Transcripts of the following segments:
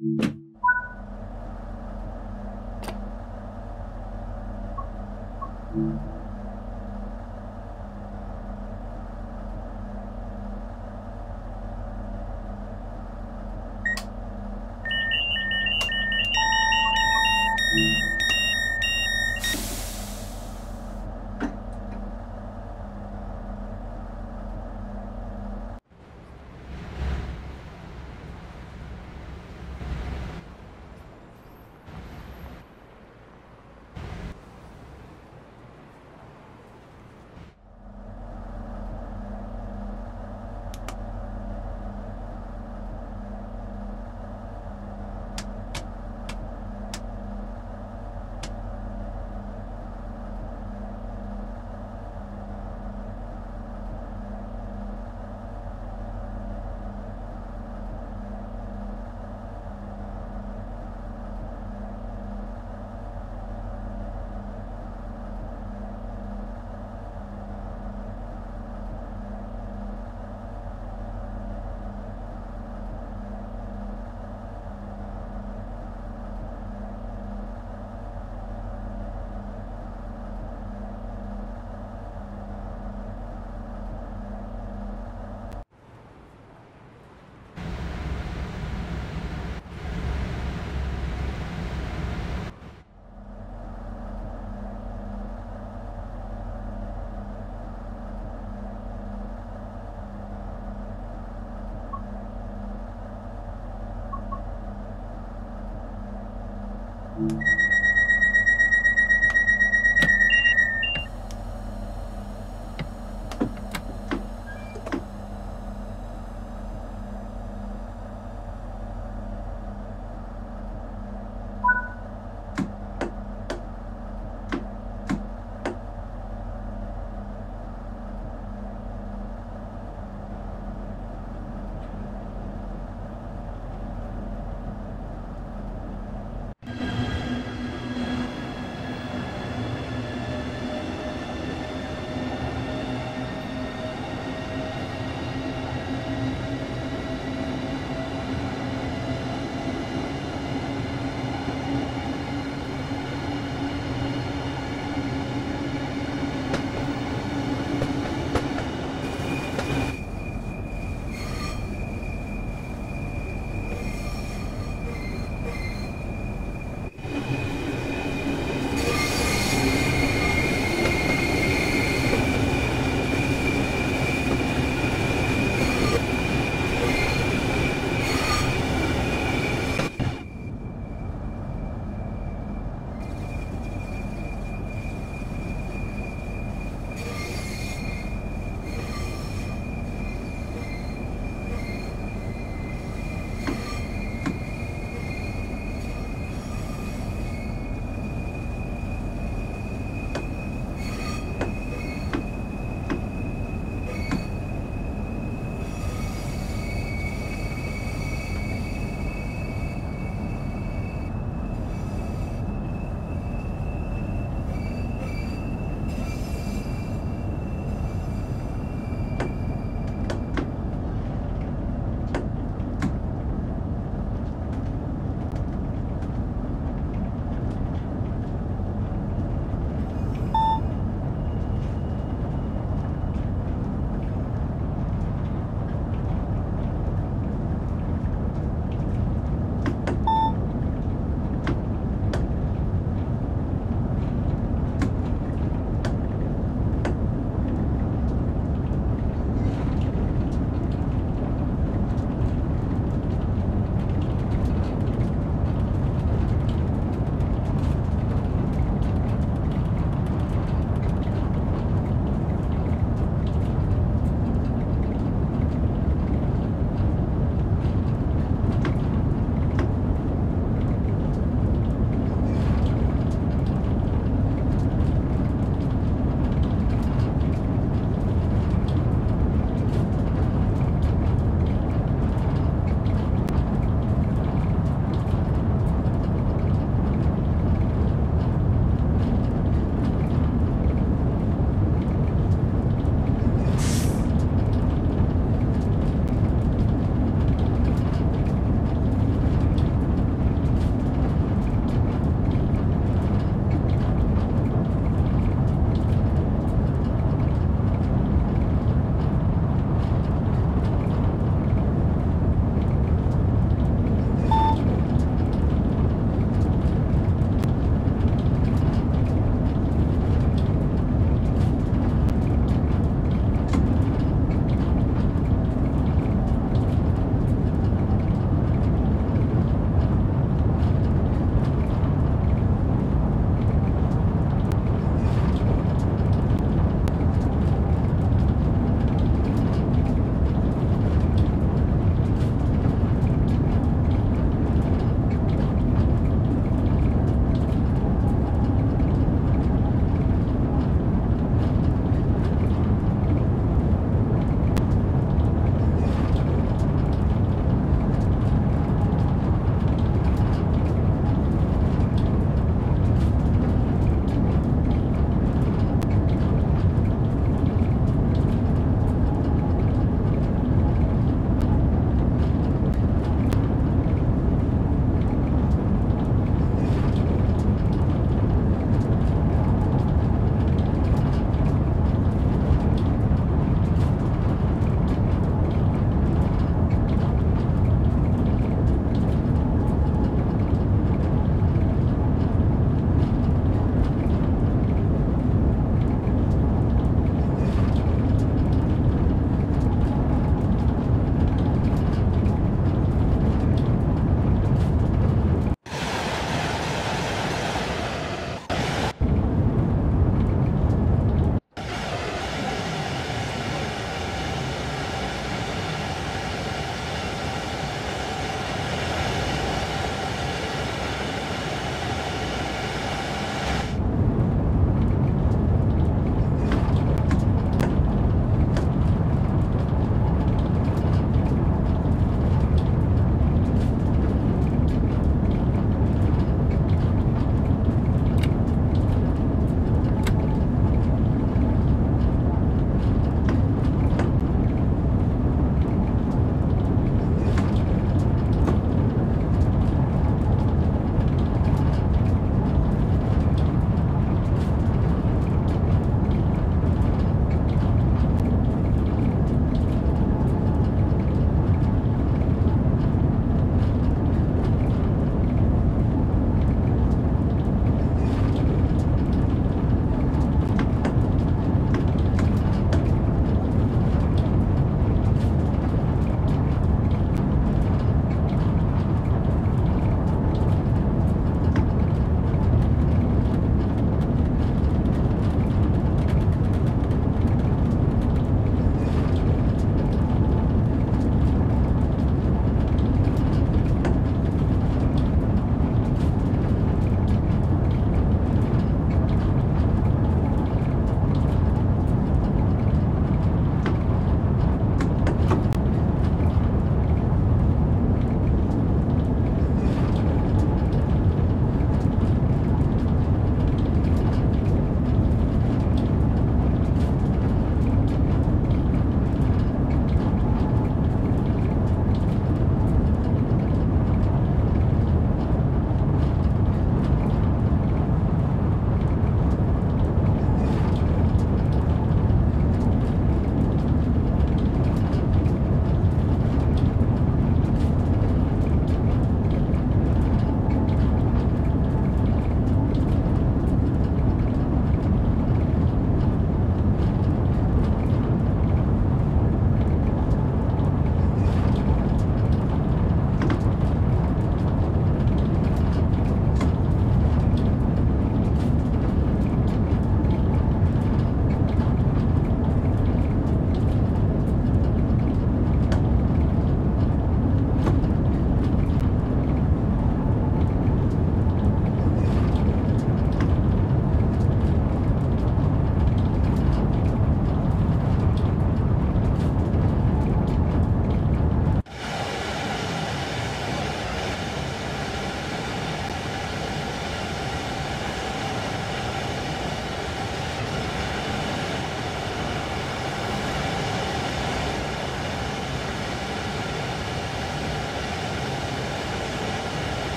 thank you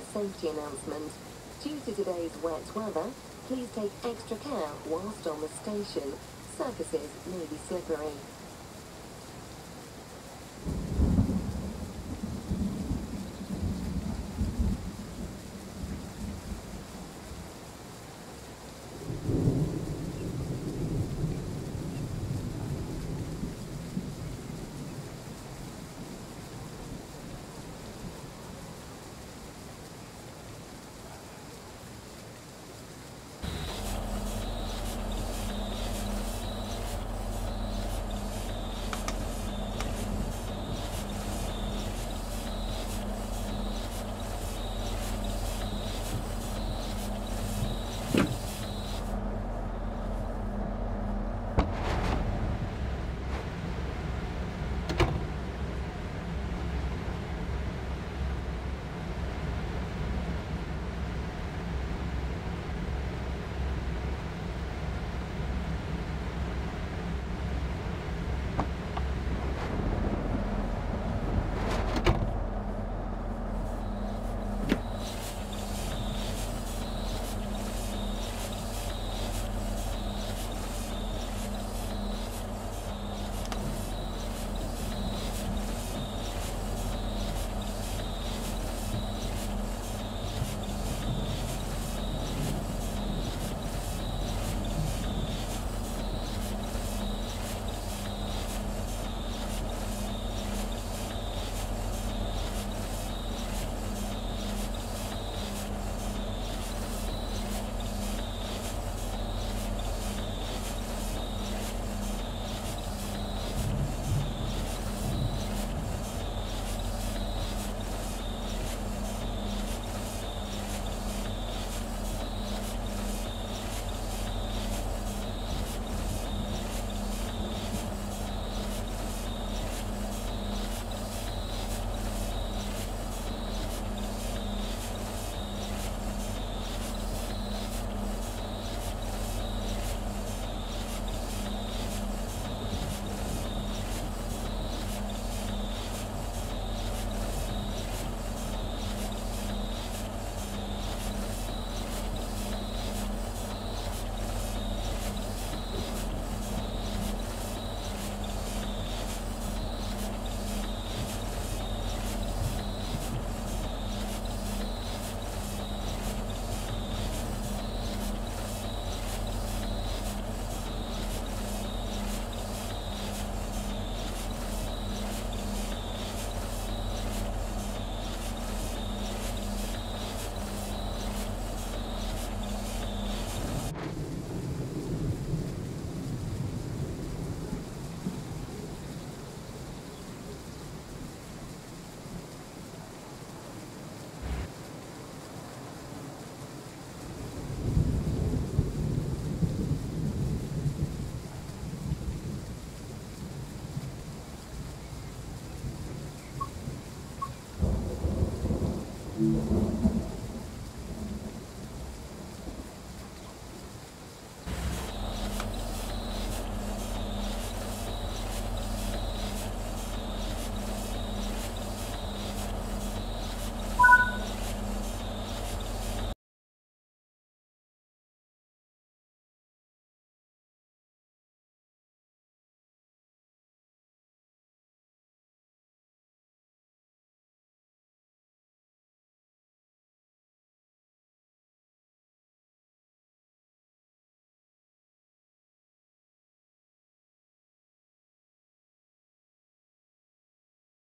safety announcement. Due to today's wet weather, please take extra care whilst on the station. Surfaces may be slippery.